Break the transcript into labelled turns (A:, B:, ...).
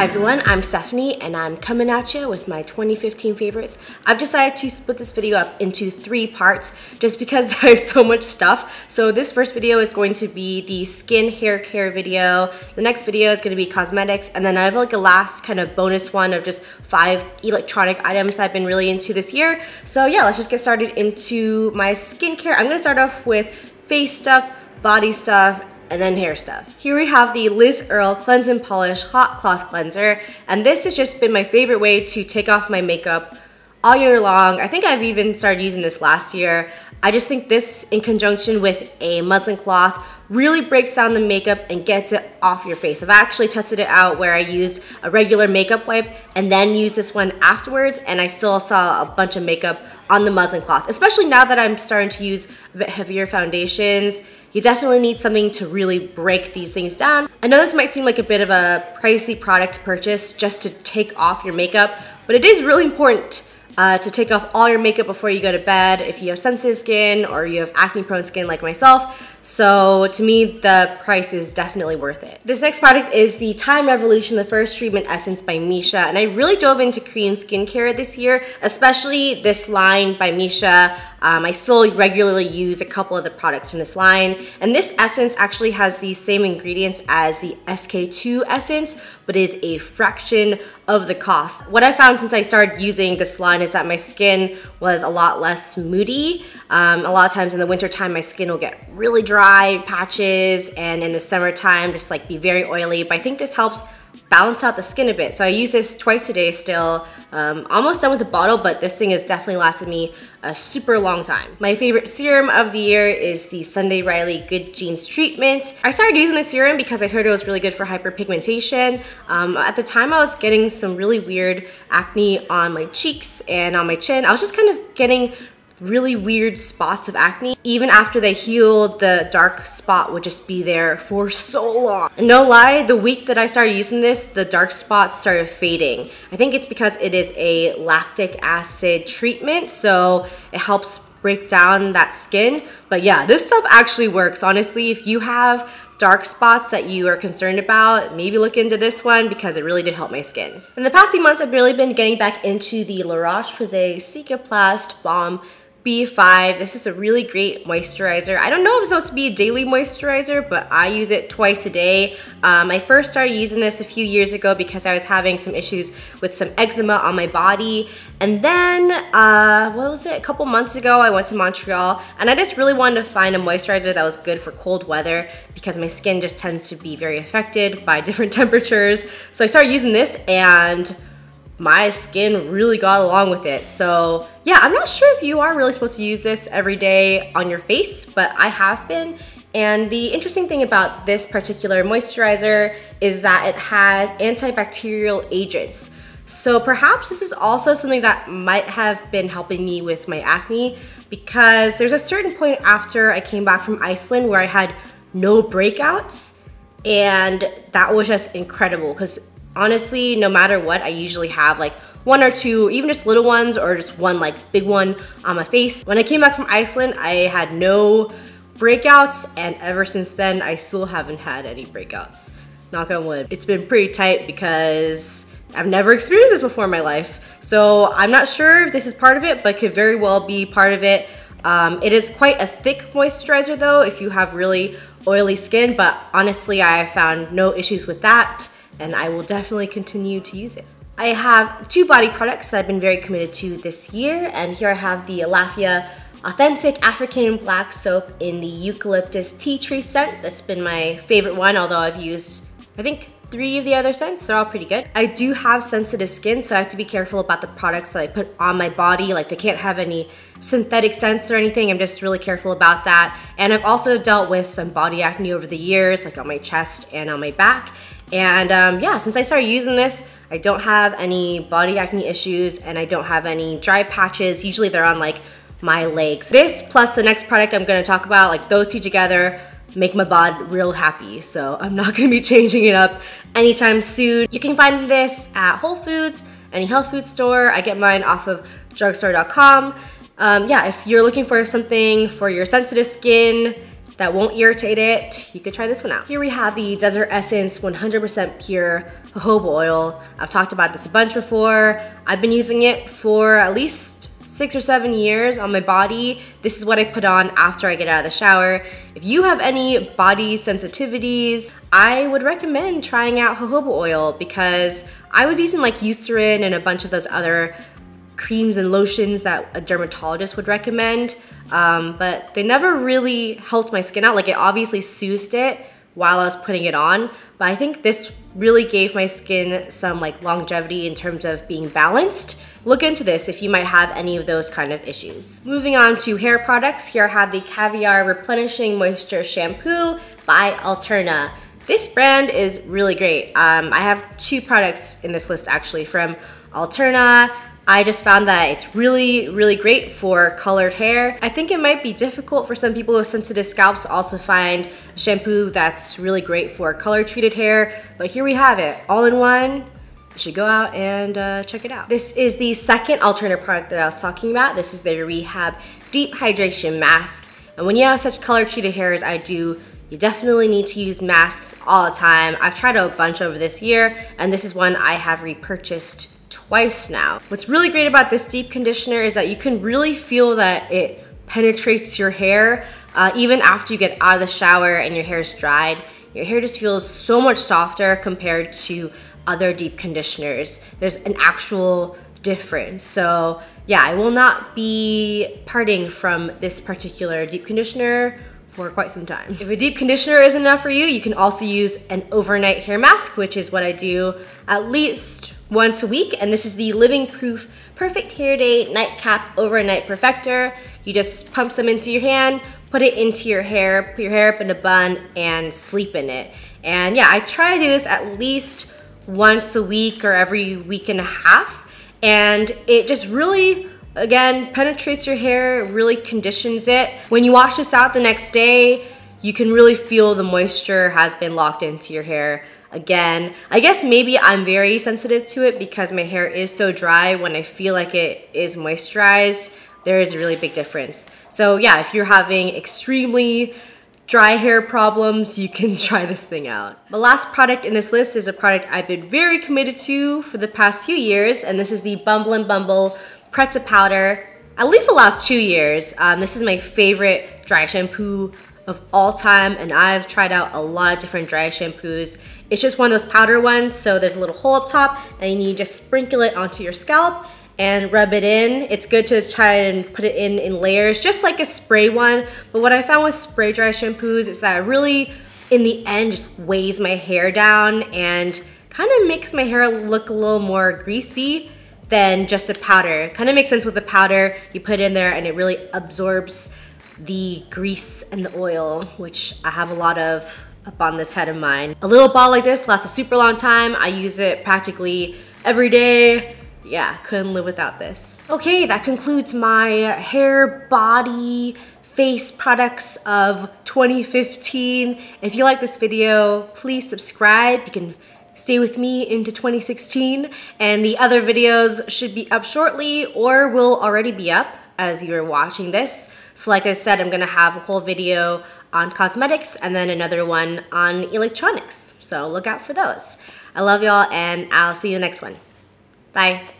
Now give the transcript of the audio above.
A: Hi everyone, I'm Stephanie and I'm coming at you with my 2015 favorites. I've decided to split this video up into three parts just because there's so much stuff. So this first video is going to be the skin hair care video. The next video is going to be cosmetics and then I have like a last kind of bonus one of just five electronic items I've been really into this year. So yeah, let's just get started into my skincare. I'm going to start off with face stuff, body stuff, and then hair stuff. Here we have the Liz Earle Cleanse and Polish Hot Cloth Cleanser, and this has just been my favorite way to take off my makeup all year long. I think I've even started using this last year. I just think this in conjunction with a muslin cloth really breaks down the makeup and gets it off your face. I've actually tested it out where I used a regular makeup wipe and then used this one afterwards and I still saw a bunch of makeup on the muslin cloth, especially now that I'm starting to use a bit heavier foundations. You definitely need something to really break these things down. I know this might seem like a bit of a pricey product to purchase just to take off your makeup, but it is really important uh, to take off all your makeup before you go to bed if you have sensitive skin or you have acne prone skin like myself. So to me, the price is definitely worth it. This next product is the Time Revolution, the first treatment essence by Missha. And I really dove into Korean skincare this year, especially this line by Missha. Um, I still regularly use a couple of the products from this line. And this essence actually has the same ingredients as the SK2 essence, but is a fraction of the cost. What I found since I started using this line is that my skin was a lot less moody. Um, a lot of times in the wintertime, my skin will get really dry patches and in the summertime, just like be very oily. But I think this helps balance out the skin a bit. So I use this twice a day still. Um, almost done with the bottle, but this thing has definitely lasted me a super long time. My favorite serum of the year is the Sunday Riley Good Genes Treatment. I started using this serum because I heard it was really good for hyperpigmentation. Um, at the time I was getting some really weird acne on my cheeks and on my chin. I was just kind of getting really weird spots of acne. Even after they healed, the dark spot would just be there for so long. No lie, the week that I started using this, the dark spots started fading. I think it's because it is a lactic acid treatment, so it helps break down that skin. But yeah, this stuff actually works. Honestly, if you have dark spots that you are concerned about, maybe look into this one because it really did help my skin. In the past few months, I've really been getting back into the La Roche-Posay Cicaplast Balm B5. This is a really great moisturizer. I don't know if it's supposed to be a daily moisturizer, but I use it twice a day. Um, I first started using this a few years ago because I was having some issues with some eczema on my body. And then, uh, what was it? A couple months ago, I went to Montreal and I just really wanted to find a moisturizer that was good for cold weather because my skin just tends to be very affected by different temperatures. So I started using this and my skin really got along with it. So yeah, I'm not sure if you are really supposed to use this every day on your face, but I have been. And the interesting thing about this particular moisturizer is that it has antibacterial agents. So perhaps this is also something that might have been helping me with my acne because there's a certain point after I came back from Iceland where I had no breakouts and that was just incredible because honestly, no matter what, I usually have like one or two, even just little ones or just one like big one on my face. When I came back from Iceland, I had no breakouts and ever since then, I still haven't had any breakouts. Knock on wood. It's been pretty tight because I've never experienced this before in my life. So I'm not sure if this is part of it, but could very well be part of it. Um, it is quite a thick moisturizer though if you have really oily skin, but honestly, I have found no issues with that and I will definitely continue to use it. I have two body products that I've been very committed to this year, and here I have the Alaffia Authentic African Black Soap in the Eucalyptus Tea Tree scent. That's been my favorite one, although I've used, I think, three of the other scents. They're all pretty good. I do have sensitive skin, so I have to be careful about the products that I put on my body. Like they can't have any synthetic scents or anything. I'm just really careful about that. And I've also dealt with some body acne over the years, like on my chest and on my back. And um, yeah, since I started using this, I don't have any body acne issues and I don't have any dry patches. Usually they're on like my legs. This plus the next product I'm gonna talk about, like those two together, make my bod real happy. So I'm not gonna be changing it up anytime soon. You can find this at Whole Foods, any health food store. I get mine off of drugstore.com. Um, yeah, if you're looking for something for your sensitive skin, that won't irritate it, you could try this one out. Here we have the Desert Essence 100% pure jojoba oil. I've talked about this a bunch before. I've been using it for at least six or seven years on my body. This is what I put on after I get out of the shower. If you have any body sensitivities, I would recommend trying out jojoba oil because I was using like Eucerin and a bunch of those other creams and lotions that a dermatologist would recommend, um, but they never really helped my skin out. Like it obviously soothed it while I was putting it on, but I think this really gave my skin some like longevity in terms of being balanced. Look into this if you might have any of those kind of issues. Moving on to hair products, here I have the Caviar Replenishing Moisture Shampoo by Alterna. This brand is really great. Um, I have two products in this list actually from Alterna. I just found that it's really, really great for colored hair. I think it might be difficult for some people with sensitive scalps to also find shampoo that's really great for color treated hair, but here we have it, all in one. You should go out and uh, check it out. This is the second alternative product that I was talking about. This is the Rehab Deep Hydration Mask. And when you have such color treated hair as I do, you definitely need to use masks all the time. I've tried a bunch over this year, and this is one I have repurchased twice now. What's really great about this deep conditioner is that you can really feel that it penetrates your hair uh, even after you get out of the shower and your hair is dried. Your hair just feels so much softer compared to other deep conditioners. There's an actual difference. So yeah, I will not be parting from this particular deep conditioner for quite some time. If a deep conditioner is enough for you, you can also use an overnight hair mask, which is what I do at least once a week. And this is the Living Proof Perfect Hair Day Nightcap Overnight Perfector. You just pump some into your hand, put it into your hair, put your hair up in a bun, and sleep in it. And yeah, I try to do this at least once a week or every week and a half. And it just really again, penetrates your hair, really conditions it. When you wash this out the next day, you can really feel the moisture has been locked into your hair again. I guess maybe I'm very sensitive to it because my hair is so dry when I feel like it is moisturized, there is a really big difference. So yeah, if you're having extremely dry hair problems, you can try this thing out. The last product in this list is a product I've been very committed to for the past few years, and this is the Bumble and Bumble Pret Powder, at least the last two years. Um, this is my favorite dry shampoo of all time, and I've tried out a lot of different dry shampoos. It's just one of those powder ones, so there's a little hole up top, and you just sprinkle it onto your scalp and rub it in. It's good to try and put it in in layers, just like a spray one. But what I found with spray dry shampoos is that it really, in the end, just weighs my hair down and kind of makes my hair look a little more greasy than just a powder. Kind of makes sense with the powder. You put in there and it really absorbs the grease and the oil, which I have a lot of up on this head of mine. A little ball like this lasts a super long time. I use it practically every day. Yeah, couldn't live without this. Okay, that concludes my hair, body, face products of 2015. If you like this video, please subscribe. You can stay with me into 2016 and the other videos should be up shortly or will already be up as you're watching this. So like I said, I'm gonna have a whole video on cosmetics and then another one on electronics. So look out for those. I love y'all and I'll see you next one. Bye.